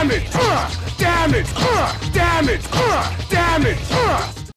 damage, damage, damage, damage.